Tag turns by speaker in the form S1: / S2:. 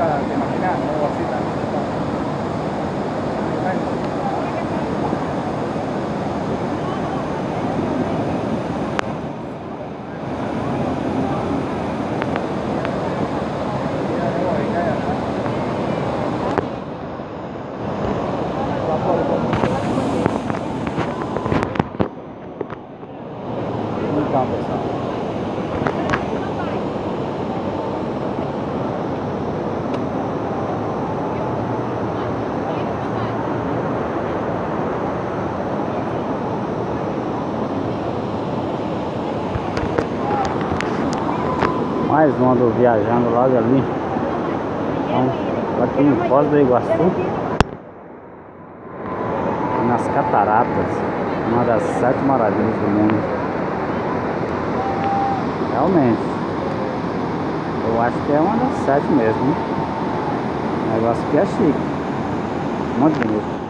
S1: nunca te imaginas, Muy mais um ando viajando de ali. Então, tá aqui em Foz do Iguaçu, nas cataratas, uma das sete maravilhas do mundo. Realmente, eu acho que é uma das sete mesmo. Né? O negócio aqui é chique, muito bonito.